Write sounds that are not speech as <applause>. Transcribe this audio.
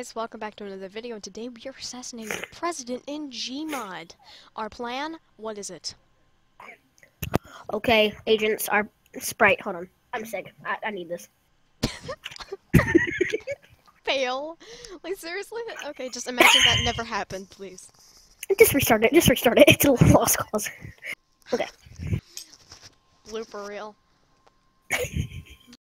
guys, welcome back to another video, and today we are assassinating the president in Gmod. Our plan, what is it? Okay, agents our Sprite. Hold on, I'm sick. I, I need this. <laughs> Fail? Like, seriously? Okay, just imagine that never happened, please. Just restart it. Just restart it. It's a lost cause. Okay. Blooper reel. <laughs>